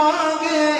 মাগে